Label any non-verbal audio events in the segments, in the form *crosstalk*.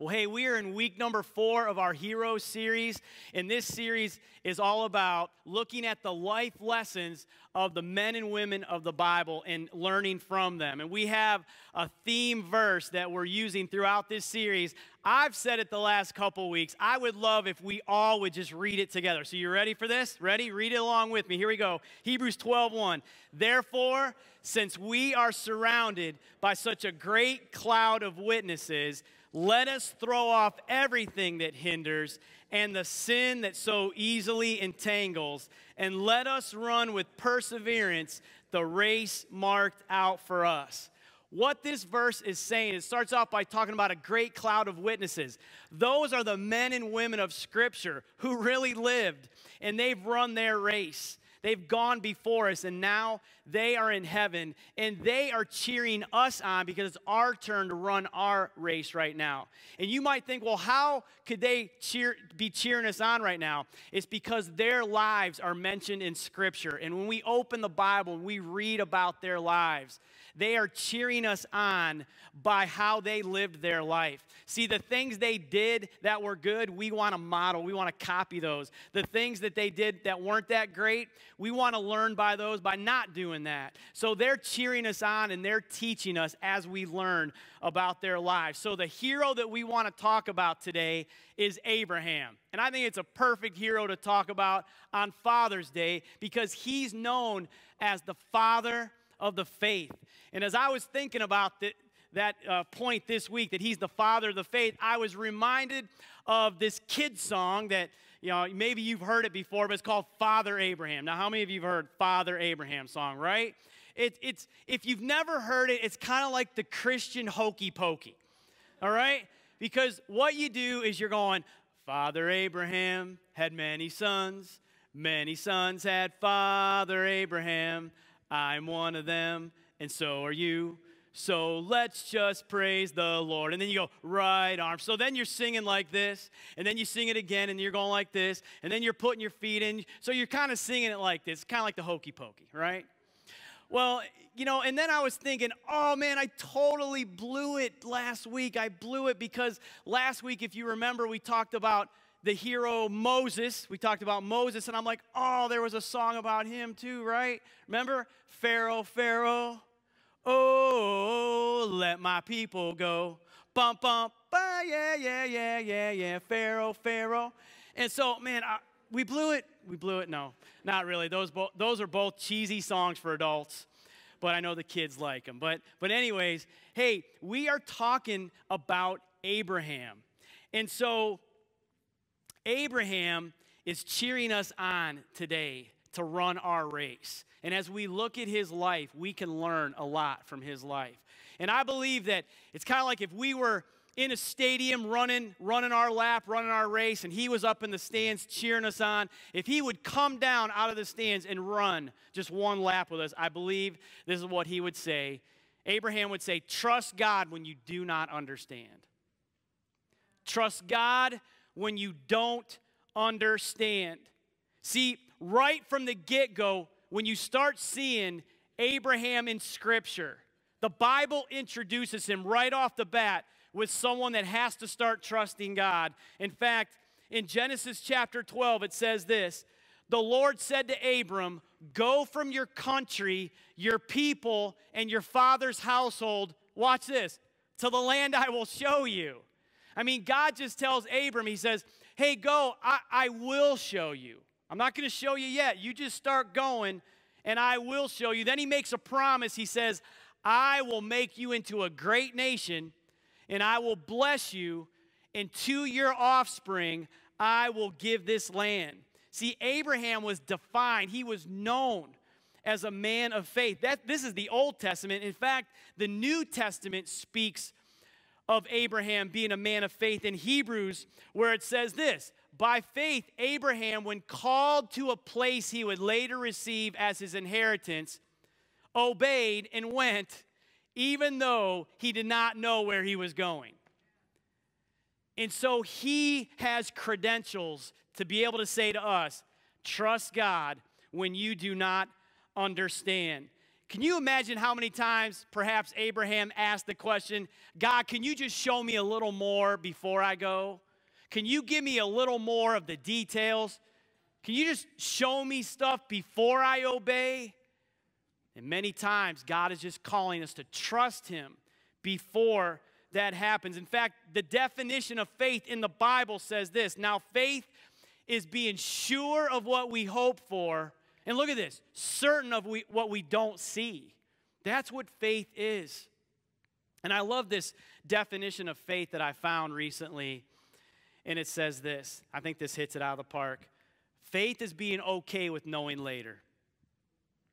Well, hey, we are in week number four of our Hero series, and this series is all about looking at the life lessons of the men and women of the Bible and learning from them. And we have a theme verse that we're using throughout this series. I've said it the last couple weeks. I would love if we all would just read it together. So you ready for this? Ready? Read it along with me. Here we go. Hebrews 12 1. Therefore, since we are surrounded by such a great cloud of witnesses, let us throw off everything that hinders and the sin that so easily entangles, and let us run with perseverance the race marked out for us. What this verse is saying, it starts off by talking about a great cloud of witnesses. Those are the men and women of Scripture who really lived and they've run their race. They've gone before us, and now they are in heaven, and they are cheering us on because it's our turn to run our race right now. And you might think, well, how could they cheer, be cheering us on right now? It's because their lives are mentioned in Scripture. And when we open the Bible and we read about their lives, they are cheering us on by how they lived their life. See, the things they did that were good, we want to model, we want to copy those. The things that they did that weren't that great, we want to learn by those by not doing that. So they're cheering us on and they're teaching us as we learn about their lives. So the hero that we want to talk about today is Abraham. And I think it's a perfect hero to talk about on Father's Day because he's known as the father of the faith. And as I was thinking about that uh, point this week that he's the father of the faith, I was reminded of this kid song that, you know, maybe you've heard it before, but it's called Father Abraham. Now, how many of you have heard Father Abraham song, right? It, it's, if you've never heard it, it's kind of like the Christian hokey pokey, all right? Because what you do is you're going, Father Abraham had many sons, many sons had Father Abraham. I'm one of them, and so are you. So let's just praise the Lord. And then you go, right arm. So then you're singing like this, and then you sing it again, and you're going like this, and then you're putting your feet in. So you're kind of singing it like this, kind of like the hokey pokey, right? Well, you know, and then I was thinking, oh man, I totally blew it last week. I blew it because last week, if you remember, we talked about the hero Moses. We talked about Moses, and I'm like, oh, there was a song about him too, right? Remember? Pharaoh, Pharaoh, oh, let my people go. Bump, bump, bah, yeah, yeah, yeah, yeah, yeah, Pharaoh, Pharaoh. And so, man, I, we blew it. We blew it. No, not really. Those, those are both cheesy songs for adults but I know the kids like them. But, but, anyways, hey, we are talking about Abraham. And so Abraham is cheering us on today to run our race. And as we look at his life, we can learn a lot from his life. And I believe that it's kind of like if we were in a stadium running running our lap, running our race and he was up in the stands cheering us on, if he would come down out of the stands and run just one lap with us, I believe this is what he would say. Abraham would say, "Trust God when you do not understand." Trust God when you don't understand. See, right from the get go, when you start seeing Abraham in Scripture, the Bible introduces him right off the bat with someone that has to start trusting God. In fact, in Genesis chapter 12, it says this The Lord said to Abram, Go from your country, your people, and your father's household. Watch this to the land I will show you. I mean, God just tells Abram, He says, Hey, go, I, I will show you. I'm not going to show you yet. You just start going, and I will show you. Then He makes a promise. He says, I will make you into a great nation, and I will bless you, and to your offspring I will give this land. See, Abraham was defined, he was known as a man of faith. That, this is the Old Testament. In fact, the New Testament speaks of Abraham being a man of faith in Hebrews, where it says this By faith, Abraham, when called to a place he would later receive as his inheritance, obeyed and went, even though he did not know where he was going. And so he has credentials to be able to say to us, trust God when you do not understand. can you imagine how many times perhaps Abraham asked the question, God, can you just show me a little more before I go? Can you give me a little more of the details? Can you just show me stuff before I obey? And many times, God is just calling us to trust Him before that happens. In fact, the definition of faith in the Bible says this Now, faith is being sure of what we hope for and look at this certain of we, what we don't see. That's what faith is. And I love this definition of faith that I found recently. And it says this I think this hits it out of the park. Faith is being okay with knowing later.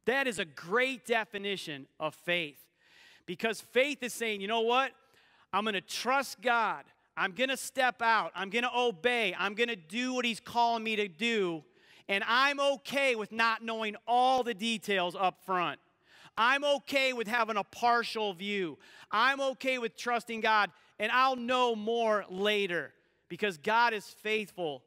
That is a great definition of faith. Because faith is saying, you know what? I'm going to trust God. I'm going to step out. I'm going to obey. I'm going to do what He's calling me to do and I'm okay with not knowing all the details up front. I'm okay with having a partial view. I'm okay with trusting God, and I'll know more later because God is faithful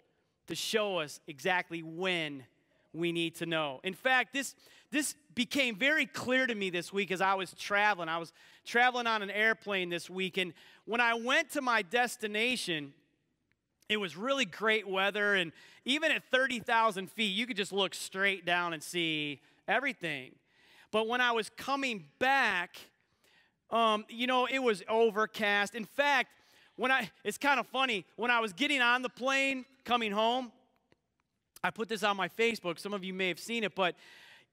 to show us exactly when we need to know. In fact, this, this became very clear to me this week as I was traveling. I was traveling on an airplane this week, and when I went to my destination, it was really great weather, and even at 30,000 feet, you could just look straight down and see everything. But when I was coming back, um, you know, it was overcast. In fact, when I, it's kind of funny, when I was getting on the plane coming home, I put this on my Facebook. Some of you may have seen it, but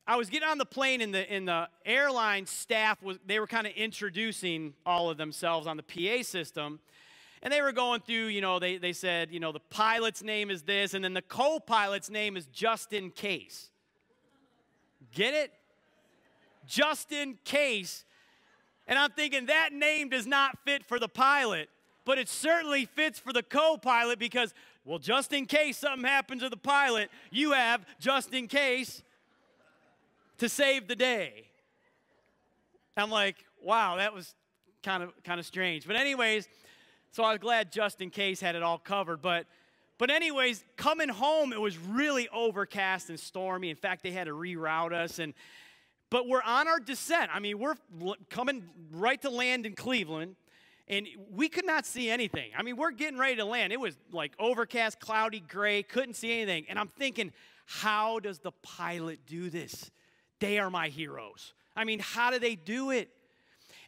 I was getting on the plane and the, and the airline staff was, they were kind of introducing all of themselves on the PA system. And they were going through, you know, they, they said, you know, the pilot's name is this, and then the co pilot's name is just in case. Get it? Just in case. And I'm thinking that name does not fit for the pilot, but it certainly fits for the co pilot because, well, just in case something happens to the pilot, you have just in case to save the day. I'm like, wow, that was kind of kind of strange. But anyways, so I was glad just in case had it all covered. But, but anyways, coming home, it was really overcast and stormy. In fact, they had to reroute us. And, but we're on our descent. I mean, we're coming right to land in Cleveland and we could not see anything. I mean, we're getting ready to land. It was like overcast, cloudy, gray, couldn't see anything. And I'm thinking, how does the pilot do this? They are my heroes. I mean, how do they do it?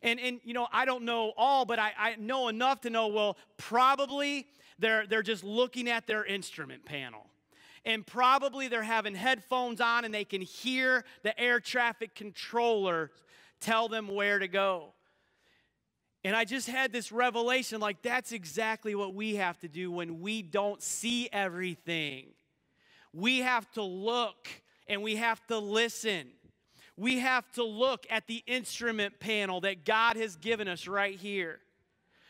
And, and you know, I don't know all, but I, I know enough to know, well, probably they're, they're just looking at their instrument panel. And probably they're having headphones on and they can hear the air traffic controller tell them where to go. And I just had this revelation like, that's exactly what we have to do when we don't see everything. We have to look and we have to listen we have to look at the instrument panel that God has given us right here.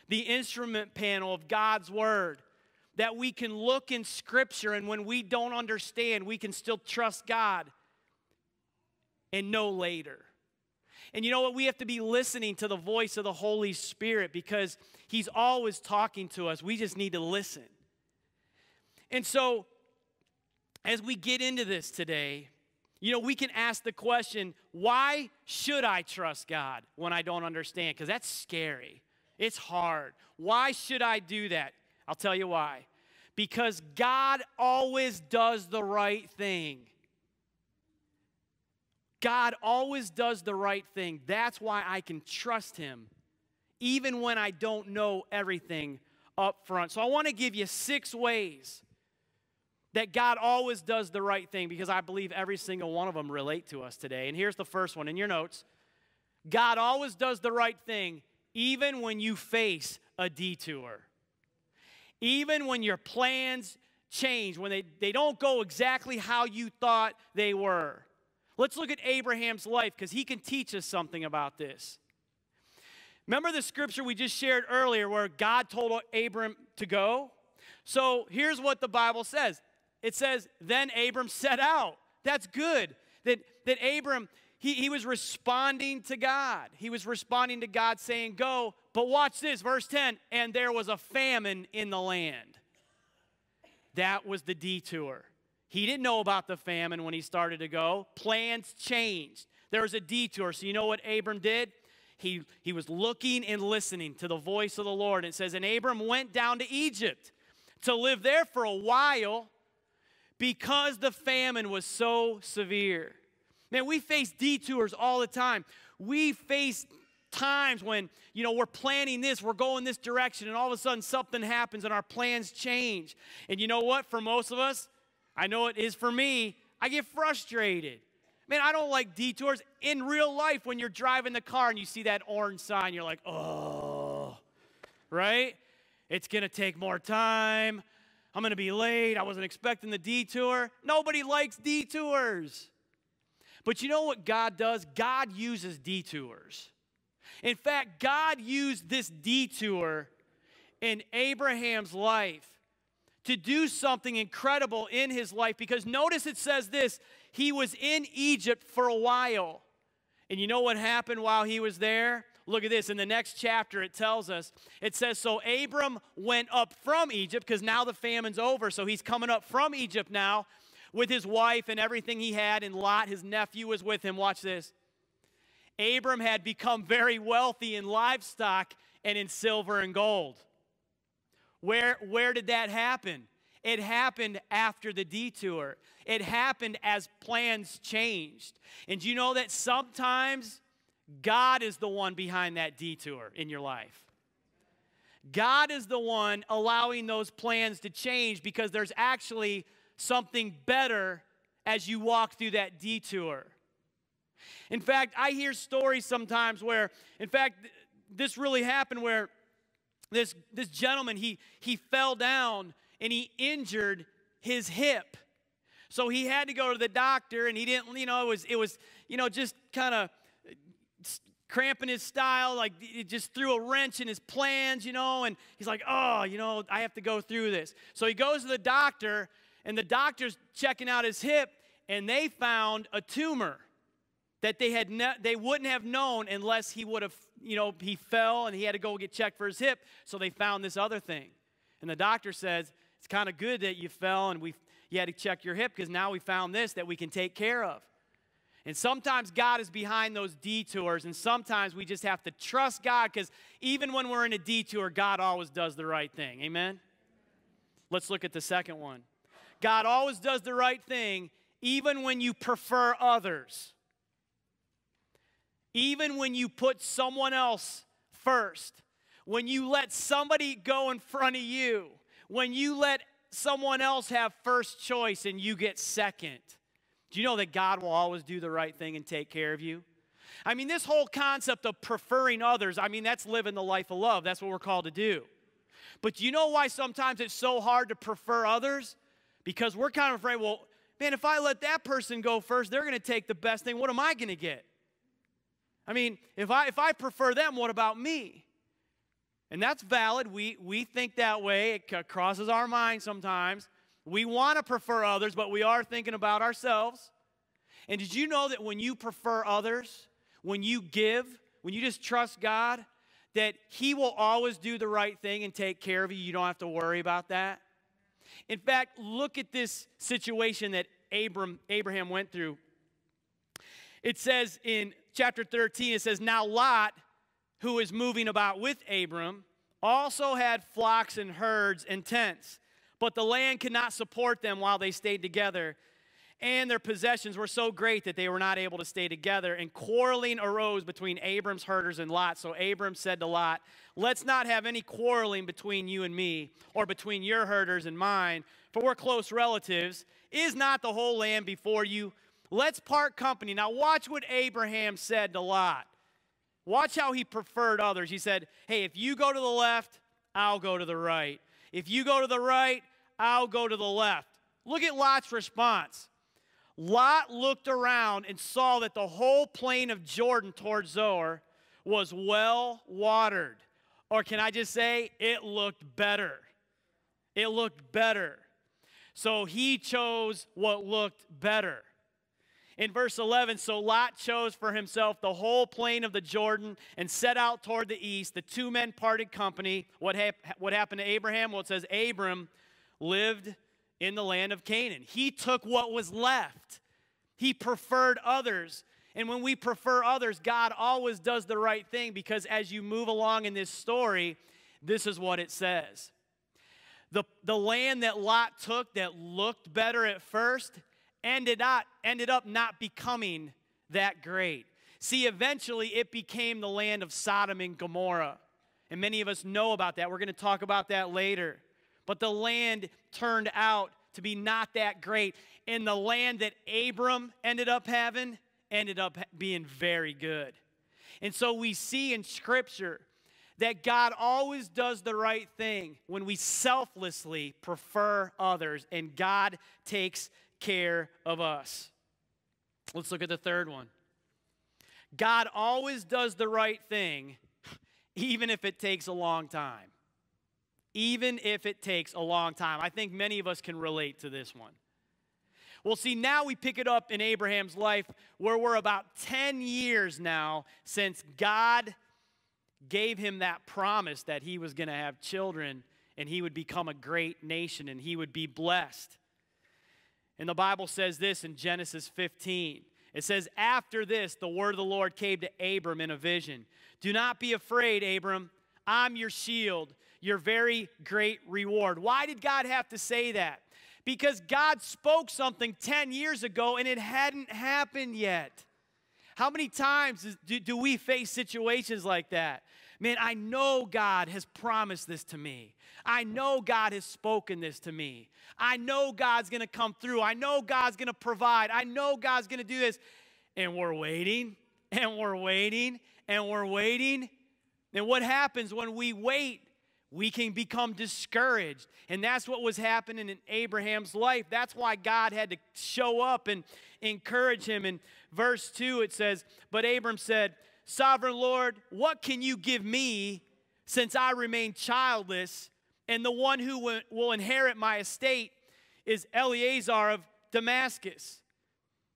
The instrument panel of God's Word. That we can look in Scripture, and when we don't understand, we can still trust God and know later. And you know what? We have to be listening to the voice of the Holy Spirit because He's always talking to us. We just need to listen. And so, as we get into this today, you know, we can ask the question, why should I trust God when I don't understand? Because that's scary. It's hard. Why should I do that? I'll tell you why. Because God always does the right thing. God always does the right thing. That's why I can trust Him, even when I don't know everything up front. So I want to give you six ways that God always does the right thing because I believe every single one of them relate to us today. And here's the first one in your notes God always does the right thing even when you face a detour. Even when your plans change, when they, they don't go exactly how you thought they were. Let's look at Abraham's life because he can teach us something about this. Remember the scripture we just shared earlier where God told Abram to go? So here's what the Bible says it says, then Abram set out. That's good. That, that Abram, he, he was responding to God. He was responding to God saying, Go. But watch this, verse 10 and there was a famine in the land. That was the detour. He didn't know about the famine when he started to go. Plans changed. there was a detour. So you know what Abram did? He, he was looking and listening to the voice of the Lord. It says, And Abram went down to Egypt to live there for a while because the famine was so severe. Man, we face detours all the time. We face times when, you know, we're planning this, we're going this direction, and all of a sudden something happens and our plans change. And you know what? For most of us, I know it is for me, I get frustrated. Man, I don't like detours. In real life, when you're driving the car and you see that orange sign, you're like, oh, right? It's going to take more time. I'm going to be late. I wasn't expecting the detour. Nobody likes detours. But you know what God does? God uses detours. In fact, God used this detour in Abraham's life to do something incredible in his life because notice it says this he was in Egypt for a while. And you know what happened while he was there? Look at this. In the next chapter, it tells us it says, So Abram went up from Egypt because now the famine's over. So he's coming up from Egypt now with his wife and everything he had. And Lot, his nephew, was with him. Watch this. Abram had become very wealthy in livestock and in silver and gold. Where, where did that happen? It happened after the detour. It happened as plans changed. And you know that sometimes God is the one behind that detour in your life? God is the one allowing those plans to change because there's actually something better as you walk through that detour. In fact, I hear stories sometimes where, in fact, this really happened where this, this gentleman, he, he fell down and he injured his hip. So he had to go to the doctor and he didn't, you know, it was, it was you know, just kind of cramping his style, like it just threw a wrench in his plans, you know, and he's like, oh, you know, I have to go through this. So he goes to the doctor and the doctor's checking out his hip and they found a tumor that they had ne- they wouldn't have known unless he would have you know he fell and he had to go get checked for his hip so they found this other thing and the doctor says it's kind of good that you fell and we you had to check your hip because now we found this that we can take care of and sometimes God is behind those detours, and sometimes we just have to trust God because even when we're in a detour, God always does the right thing. Amen? Let's look at the second one. God always does the right thing, even when you prefer others even when you put someone else first, when you let somebody go in front of you, when you let someone else have first choice and you get second, do you know that God will always do the right thing and take care of you? I mean, this whole concept of preferring others, I mean, that's living the life of love. That's what we're called to do. But do you know why sometimes it's so hard to prefer others? Because we're kind of afraid, well, man, if I let that person go first, they're going to take the best thing. What am I going to get? I mean, if I, if I prefer them, what about me? And that's valid. We, we think that way. It crosses our mind sometimes. We want to prefer others, but we are thinking about ourselves. And did you know that when you prefer others, when you give, when you just trust God, that He will always do the right thing and take care of you? You don't have to worry about that. In fact, look at this situation that Abram, Abraham went through. It says in chapter 13, it says, Now Lot, who was moving about with Abram, also had flocks and herds and tents, but the land could not support them while they stayed together. And their possessions were so great that they were not able to stay together. And quarreling arose between Abram's herders and Lot. So Abram said to Lot, Let's not have any quarreling between you and me, or between your herders and mine, for we're close relatives. Is not the whole land before you? Let's part company. Now, watch what Abraham said to Lot. Watch how he preferred others. He said, Hey, if you go to the left, I'll go to the right. If you go to the right, I'll go to the left. Look at Lot's response. Lot looked around and saw that the whole plain of Jordan towards Zoar was well watered. Or can I just say, it looked better? It looked better. So he chose what looked better. In verse 11, so Lot chose for himself the whole plain of the Jordan and set out toward the east. The two men parted company. What, hap- what happened to Abraham? Well, it says Abram lived in the land of Canaan. He took what was left, he preferred others. And when we prefer others, God always does the right thing because as you move along in this story, this is what it says. The, the land that Lot took that looked better at first ended up, ended up not becoming that great. See, eventually it became the land of Sodom and Gomorrah. And many of us know about that. We're going to talk about that later. But the land turned out to be not that great. And the land that Abram ended up having ended up being very good. And so we see in Scripture that God always does the right thing when we selflessly prefer others, and God takes care of us. Let's look at the third one. God always does the right thing, even if it takes a long time. Even if it takes a long time. I think many of us can relate to this one. Well, see, now we pick it up in Abraham's life where we're about 10 years now since God gave him that promise that he was going to have children and he would become a great nation and he would be blessed. And the Bible says this in Genesis 15. It says, After this, the word of the Lord came to Abram in a vision. Do not be afraid, Abram. I'm your shield, your very great reward. Why did God have to say that? Because God spoke something 10 years ago and it hadn't happened yet. How many times do, we face situations like that? Man, I know God has promised this to me. I know God has spoken this to me. I know God's going to come through. I know God's going to provide. I know God's going to do this. And we're waiting, and we're waiting, and we're waiting. And what happens when we wait? We can become discouraged. And that's what was happening in Abraham's life. That's why God had to show up and encourage him. In verse 2, it says, But Abram said, Sovereign Lord, what can you give me since I remain childless? And the one who will inherit my estate is Eleazar of Damascus.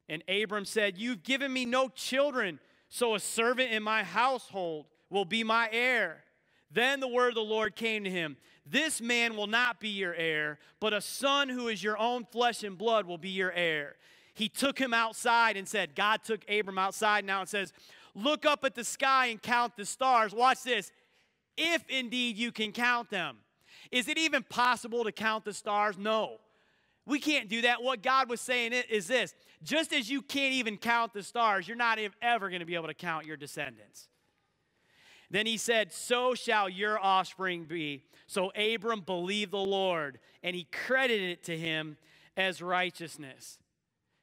And Abram said, You've given me no children, so a servant in my household will be my heir. Then the word of the Lord came to him This man will not be your heir, but a son who is your own flesh and blood will be your heir. He took him outside and said, God took Abram outside. Now it says, Look up at the sky and count the stars. Watch this. If indeed you can count them. Is it even possible to count the stars? No. We can't do that. What God was saying is this just as you can't even count the stars, you're not ever going to be able to count your descendants. Then he said, So shall your offspring be. So Abram believed the Lord, and he credited it to him as righteousness.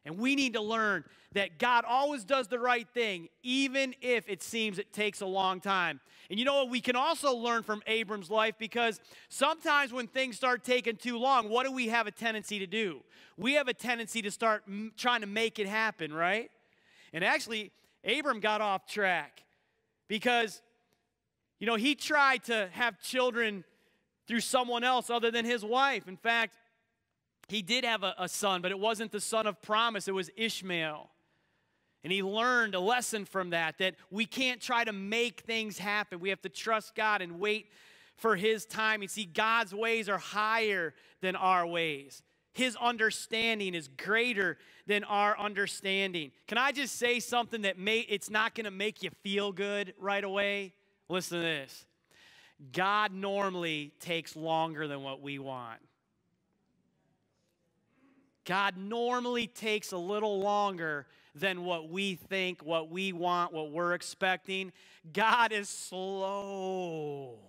And we need to learn that God always does the right thing, even if it seems it takes a long time. And you know what? We can also learn from Abram's life because sometimes when things start taking too long, what do we have a tendency to do? We have a tendency to start trying to make it happen, right? And actually, Abram got off track because, you know, he tried to have children through someone else other than his wife. In fact, he did have a, a, son, but it wasn't the son of promise, it was Ishmael. And he learned a lesson from that that we can't try to make things happen. We have to trust God and wait for his time. And see, God's ways are higher than our ways. His understanding is greater than our understanding. Can I just say something that may it's not going to make you feel good right away? Listen to this. God normally takes longer than what we want. God normally takes a little longer than what we think, what we want, what we're expecting. God is slow.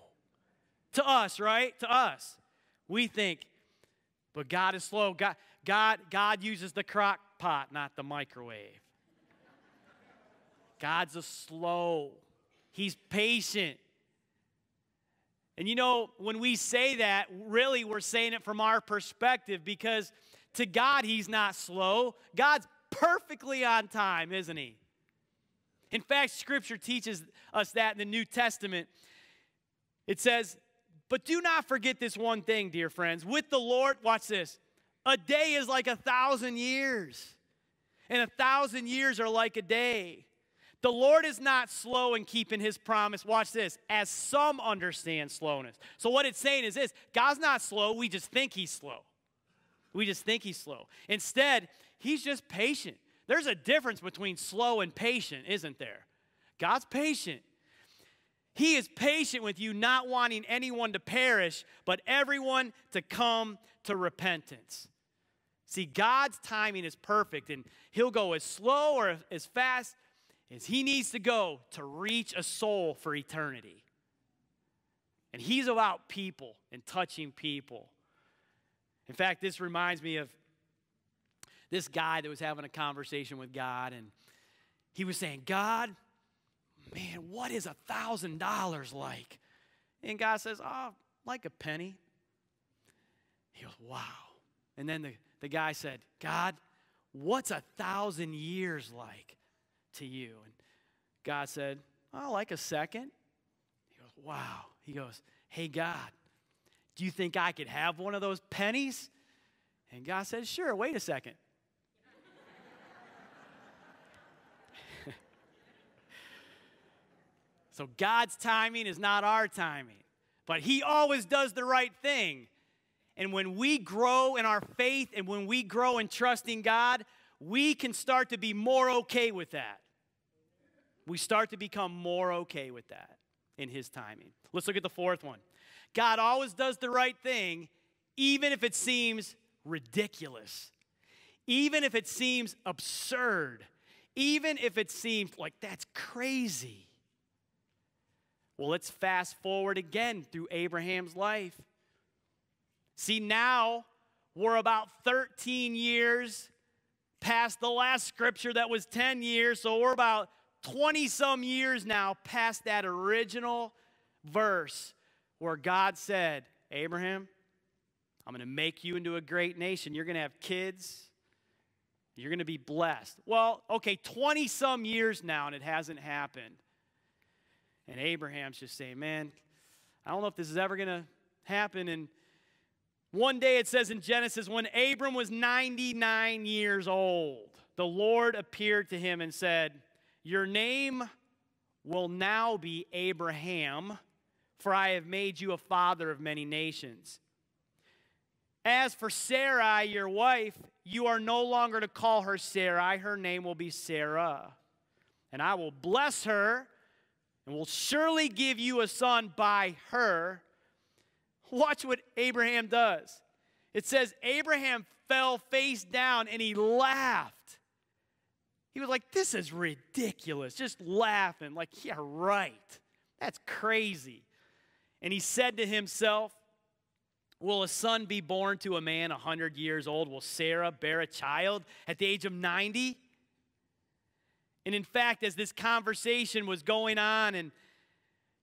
To us, right? To us. We think, but God is slow. God, God, God uses the crock pot, not the microwave. God's a slow. He's patient. And you know, when we say that, really we're saying it from our perspective because to God, He's not slow. God's perfectly on time, isn't He? In fact, Scripture teaches us that in the New Testament. It says, But do not forget this one thing, dear friends. With the Lord, watch this a day is like a thousand years, and a thousand years are like a day. The Lord is not slow in keeping his promise. Watch this, as some understand slowness. So, what it's saying is this God's not slow, we just think he's slow. We just think he's slow. Instead, he's just patient. There's a difference between slow and patient, isn't there? God's patient. He is patient with you, not wanting anyone to perish, but everyone to come to repentance. See, God's timing is perfect, and He'll go as slow or as fast as He needs to go to reach a soul for eternity. And He's about people and touching people. In fact, this reminds me of this guy that was having a conversation with God, and he was saying, God, man, what is a thousand dollars like? And God says, Oh, like a penny. He goes, Wow. And then the, the guy said, God, what's a thousand years like to you? And God said, Oh, like a second. He goes, Wow. He goes, Hey, God, do you think I could have one of those pennies? And God said, Sure, wait a second. *laughs* so God's timing is not our timing, but He always does the right thing. And when we grow in our faith and when we grow in trusting God, we can start to be more okay with that. We start to become more okay with that in His timing. Let's look at the fourth one. God always does the right thing, even if it seems ridiculous, even if it seems absurd, even if it seems like that's crazy. Well, let's fast forward again through Abraham's life. See, now we're about 13 years past the last scripture that was 10 years, so we're about 20 some years now past that original verse where God said, Abraham, I'm going to make you into a great nation. You're going to have kids. You're going to be blessed. Well, okay, 20 some years now, and it hasn't happened. And Abraham's just saying, man, I don't know if this is ever going to happen. And one day it says in Genesis, when Abram was 99 years old, the Lord appeared to him and said, Your name will now be Abraham for I have made you a father of many nations. As for Sarai, your wife, you are no longer to call her Sarai, her name will be Sarah. And I will bless her and will surely give you a son by her. Watch what Abraham does. It says, Abraham fell face down and he laughed. He was like, This is ridiculous. Just laughing, like, Yeah, right. That's crazy. And he said to himself, Will a son be born to a man 100 years old? Will Sarah bear a child at the age of 90? And in fact, as this conversation was going on, and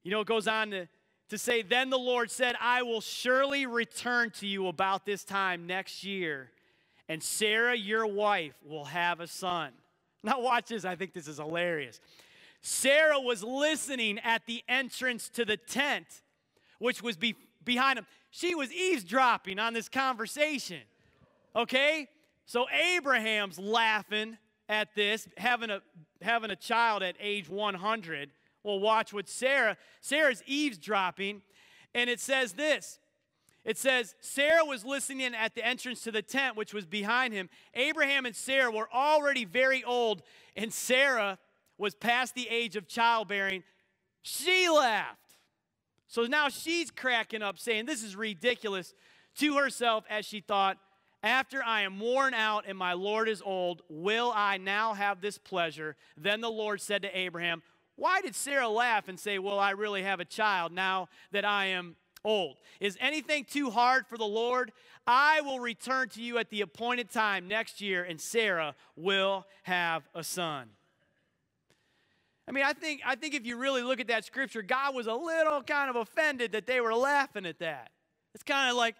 you know, it goes on to, to say, Then the Lord said, I will surely return to you about this time next year, and Sarah, your wife, will have a son. Now, watch this. I think this is hilarious. Sarah was listening at the entrance to the tent which was be, behind him. She was eavesdropping on this conversation. Okay? So Abraham's laughing at this, having a, having a child at age 100. Well, watch what Sarah, Sarah's eavesdropping, and it says this. It says, Sarah was listening at the entrance to the tent, which was behind him. Abraham and Sarah were already very old, and Sarah was past the age of childbearing. She laughed. So now she's cracking up, saying, This is ridiculous to herself as she thought, After I am worn out and my Lord is old, will I now have this pleasure? Then the Lord said to Abraham, Why did Sarah laugh and say, Will I really have a child now that I am old? Is anything too hard for the Lord? I will return to you at the appointed time next year, and Sarah will have a son. I mean, I think, I think if you really look at that scripture, God was a little kind of offended that they were laughing at that. It's kind of like,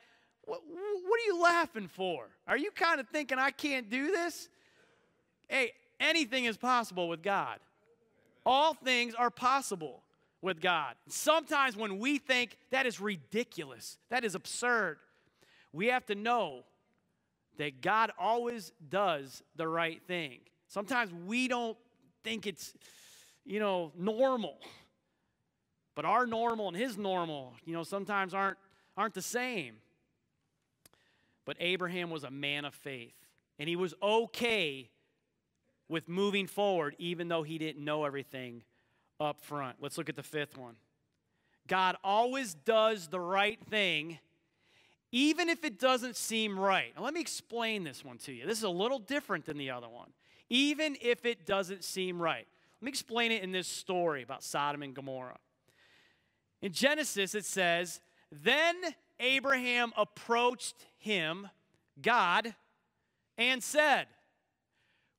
what, what are you laughing for? Are you kind of thinking I can't do this? Hey, anything is possible with God. All things are possible with God. Sometimes when we think that is ridiculous, that is absurd, we have to know that God always does the right thing. Sometimes we don't think it's you know, normal. But our normal and his normal, you know, sometimes aren't, aren't the same. But Abraham was a man of faith, and he was okay with moving forward, even though he didn't know everything up front. Let's look at the fifth one. God always does the right thing, even if it doesn't seem right. Now, let me explain this one to you. This is a little different than the other one. Even if it doesn't seem right. Let me explain it in this story about Sodom and Gomorrah. In Genesis, it says, Then Abraham approached him, God, and said,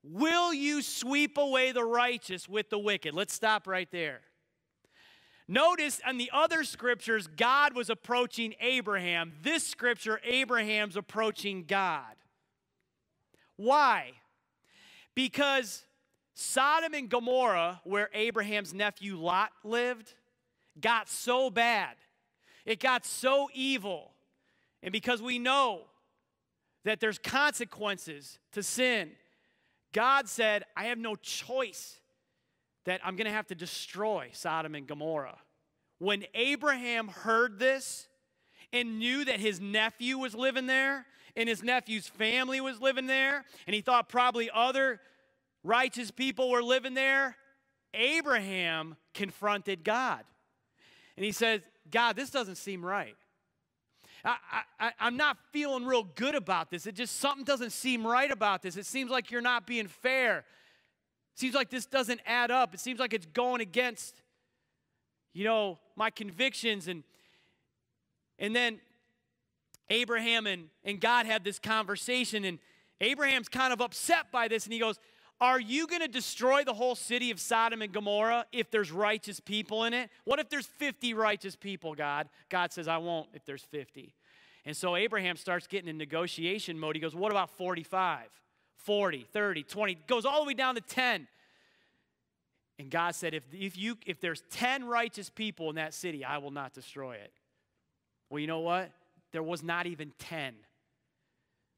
Will you sweep away the righteous with the wicked? Let's stop right there. Notice in the other scriptures, God was approaching Abraham. This scripture, Abraham's approaching God. Why? Because Sodom and Gomorrah, where Abraham's nephew Lot lived, got so bad. It got so evil. And because we know that there's consequences to sin, God said, I have no choice that I'm going to have to destroy Sodom and Gomorrah. When Abraham heard this and knew that his nephew was living there and his nephew's family was living there, and he thought probably other righteous people were living there, Abraham confronted God. And he says, God, this doesn't seem right. I, I'm not feeling real good about this. It just, something doesn't seem right about this. It seems like you're not being fair. Seems like this doesn't add up. It seems like it's going against, you know, my convictions. And, and then Abraham and, and God had this conversation, and Abraham's kind of upset by this, and he goes, Are you going to destroy the whole city of Sodom and Gomorrah if there's righteous people in it? What if there's 50 righteous people, God? God says, I won't if there's 50. And so Abraham starts getting in negotiation mode. He goes, What about 45? 40, 30, 20, goes all the way down to 10. And God said, if, if, you, if there's 10 righteous people in that city, I will not destroy it. Well, you know what? There was not even 10.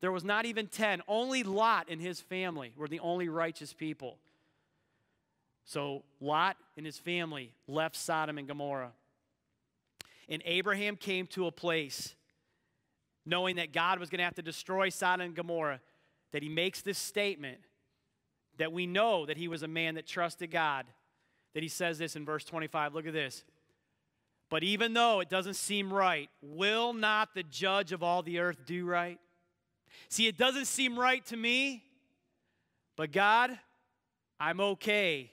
There was not even 10. Only Lot and his family were the only righteous people. So Lot and his family left Sodom and Gomorrah. And Abraham came to a place knowing that God was going to have to destroy Sodom and Gomorrah that he makes this statement that we know that he was a man that trusted God, that he says this in verse 25. Look at this. But even though it doesn't seem right, will not the judge of all the earth do right? See, it doesn't seem right to me, but God, I'm okay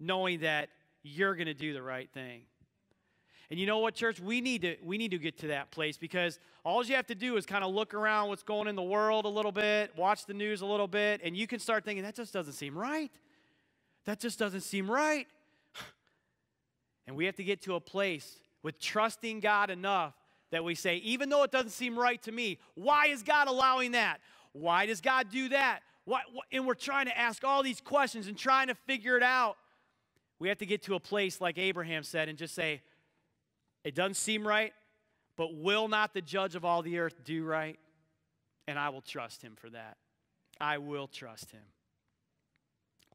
knowing that you're going to do the right thing. And you know what, church? We need to we need to get to that place because all you have to do is kind of look around what's going in the world a little bit, watch the news a little bit, and you can start thinking that just doesn't seem right. That just doesn't seem right. *sighs* And we have to get to a place with trusting God enough that we say, even though it doesn't seem right to me, why is God allowing that? Why does God do that? Why, and we're trying to ask all these questions and trying to figure it out. We have to get to a place, like Abraham said, and just say, it doesn't seem right, but will not the judge of all the earth do right? And I will trust him for that. I will trust him.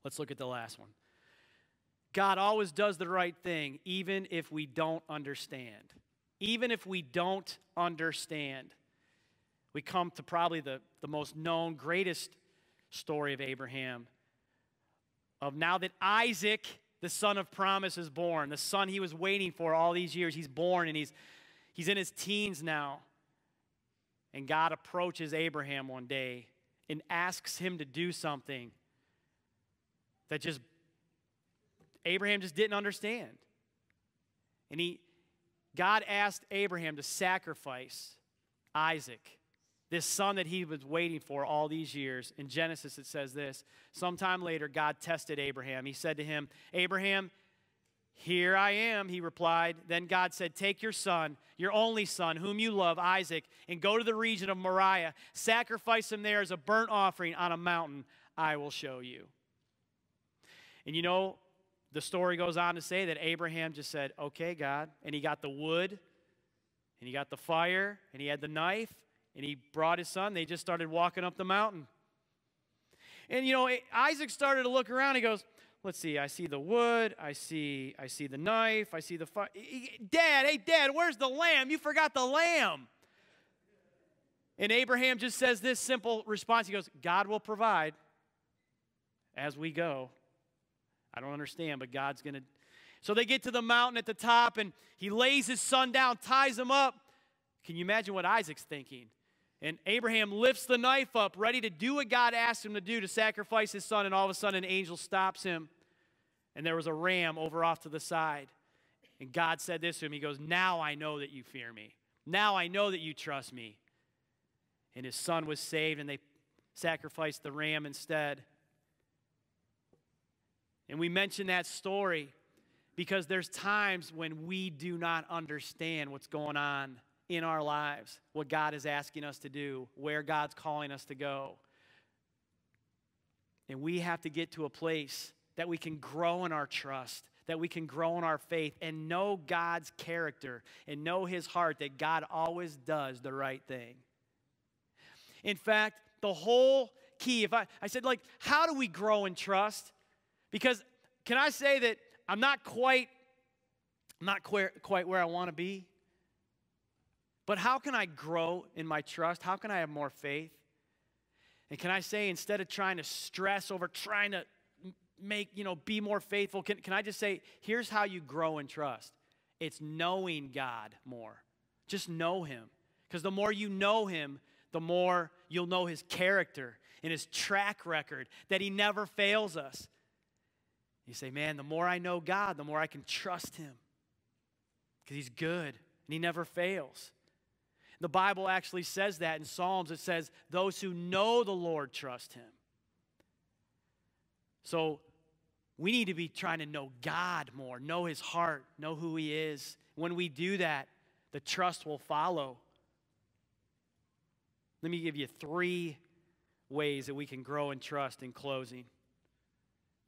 Let's look at the last one. God always does the right thing, even if we don't understand. Even if we don't understand. We come to probably the, the most known, greatest story of Abraham. Of now that Isaac the son of promise is born. The son he was waiting for all these years. He's born and he's, he's in his teens now. And God approaches Abraham one day and asks him to do something that just Abraham just didn't understand. And he God asked Abraham to sacrifice Isaac this son that he was waiting for all these years. In Genesis, it says this Sometime later, God tested Abraham. He said to him, Abraham, here I am, he replied. Then God said, Take your son, your only son, whom you love, Isaac, and go to the region of Moriah. Sacrifice him there as a burnt offering on a mountain I will show you. And you know, the story goes on to say that Abraham just said, Okay, God. And he got the wood, and he got the fire, and he had the knife, and he brought his son. They just started walking up the mountain. And you know, Isaac started to look around. He goes, "Let's see. I see the wood. I see. I see the knife. I see the fire. Dad, hey, Dad, where's the lamb? You forgot the lamb." And Abraham just says this simple response. He goes, "God will provide." as we go. I don't understand, but God's going to. So they get to the mountain at the top, and he lays his son down, ties him up. Can you imagine what Isaac's thinking? And Abraham lifts the knife up, ready to do what God asked him to do to sacrifice his son, and all of a sudden an angel stops him. And there was a ram over off to the side. And God said this to him He goes, Now I know that you fear me. Now I know that you trust me. And his son was saved, and they sacrificed the ram instead. And we mention that story because there's times when we do not understand what's going on in our lives, what God is asking us to do, where God's calling us to go. And we have to get to a place that we can grow in our trust, that we can grow in our faith and know God's character and know His heart that God always does the right thing. In fact, the whole key, if I, I said, like, how do we grow in trust? Because can I say that I'm not quite, not quite, quite where I want to be? But how can I grow in my trust? How can I have more faith? And can I say, instead of trying to stress over trying to make, you know, be more faithful, can, can I just say, here's how you grow in trust it's knowing God more. Just know Him. Because the more you know Him, the more you'll know His character and His track record, that He never fails us. You say, man, the more I know God, the more I can trust Him. Because He's good and He never fails. The Bible actually says that in Psalms. It says, Those who know the Lord trust Him. So we need to be trying to know God more, know His heart, know who He is. When we do that, the trust will follow. Let me give you three ways that we can grow in trust in closing.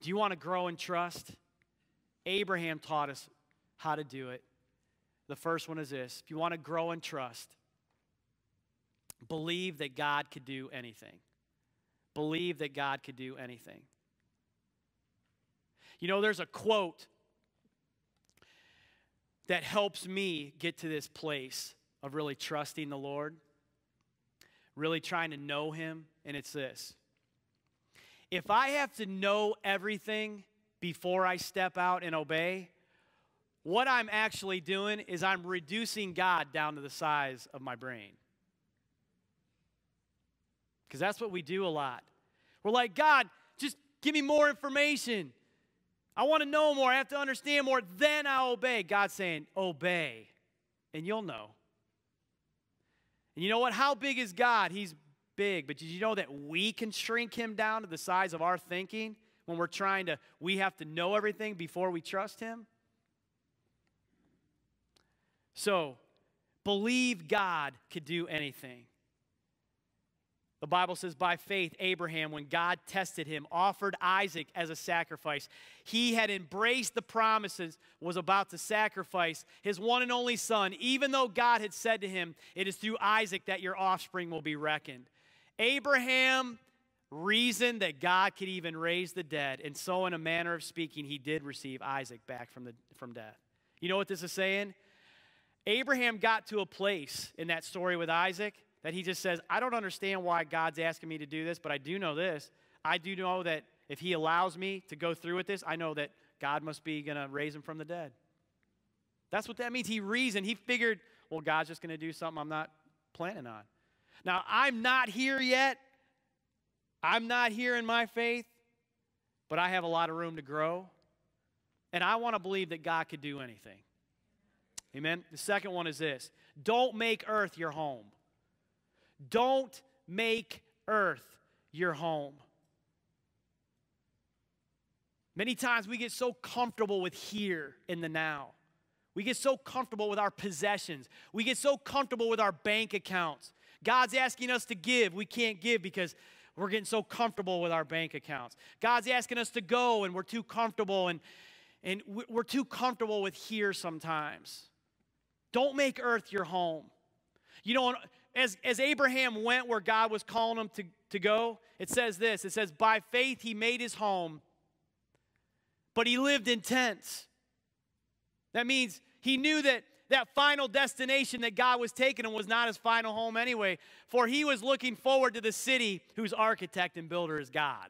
Do you want to grow in trust? Abraham taught us how to do it. The first one is this if you want to grow in trust, believe that God could do anything. Believe that God could do anything. You know, there's a quote that helps me get to this place of really trusting the Lord, really trying to know Him, and it's this If I have to know everything before I step out and obey, what I'm actually doing is I'm reducing God down to the size of my brain. Because that's what we do a lot. We're like, God, just give me more information. I want to know more. I have to understand more. Then I'll obey. God's saying, obey, and you'll know. And you know what? How big is God? He's big. But did you know that we can shrink him down to the size of our thinking when we're trying to, we have to know everything before we trust him? So, believe God could do anything. The Bible says, by faith, Abraham, when God tested him, offered Isaac as a sacrifice. He had embraced the promises, was about to sacrifice his one and only son, even though God had said to him, It is through Isaac that your offspring will be reckoned. Abraham reasoned that God could even raise the dead, and so, in a manner of speaking, he did receive Isaac back from, the, from death. You know what this is saying? Abraham got to a place in that story with Isaac that he just says, I don't understand why God's asking me to do this, but I do know this. I do know that if he allows me to go through with this, I know that God must be going to raise him from the dead. That's what that means. He reasoned, he figured, well, God's just going to do something I'm not planning on. Now, I'm not here yet. I'm not here in my faith, but I have a lot of room to grow. And I want to believe that God could do anything. Amen. The second one is this don't make earth your home. Don't make earth your home. Many times we get so comfortable with here in the now. We get so comfortable with our possessions. We get so comfortable with our bank accounts. God's asking us to give. We can't give because we're getting so comfortable with our bank accounts. God's asking us to go and we're too comfortable and, and we're too comfortable with here sometimes. Don't make earth your home. You know, as, as Abraham went where God was calling him to, to go, it says this it says, By faith he made his home, but he lived in tents. That means he knew that that final destination that God was taking him was not his final home anyway, for he was looking forward to the city whose architect and builder is God.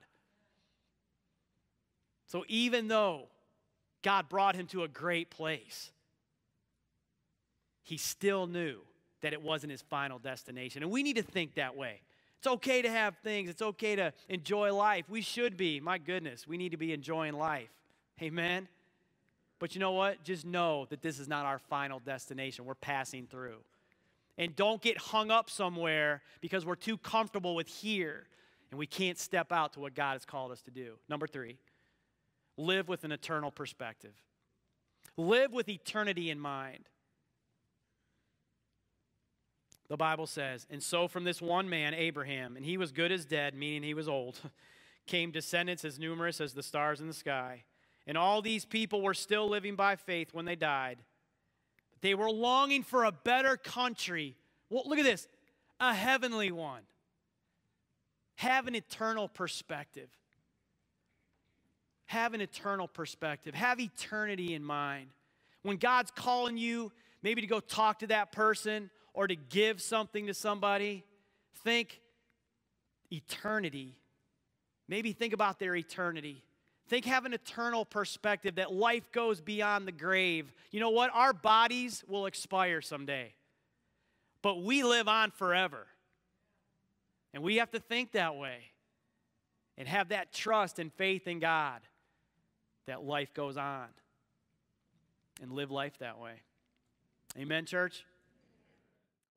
So even though God brought him to a great place, he still knew that it wasn't his final destination. And we need to think that way. It's okay to have things, it's okay to enjoy life. We should be. My goodness, we need to be enjoying life. Amen. But you know what? Just know that this is not our final destination. We're passing through. And don't get hung up somewhere because we're too comfortable with here and we can't step out to what God has called us to do. Number three, live with an eternal perspective. Live with eternity in mind. The Bible says, and so from this one man, Abraham, and he was good as dead, meaning he was old, *laughs* came descendants as numerous as the stars in the sky. And all these people were still living by faith when they died. They were longing for a better country. Well, look at this a heavenly one. Have an eternal perspective. Have an eternal perspective. Have eternity in mind. When God's calling you, maybe to go talk to that person or to give something to somebody, think eternity. Maybe think about their eternity. Think have an eternal perspective that life goes beyond the grave. You know what? Our bodies will expire someday, but we live on forever. And we have to think that way and have that trust and faith in God that life goes on and live life that way. Amen, church?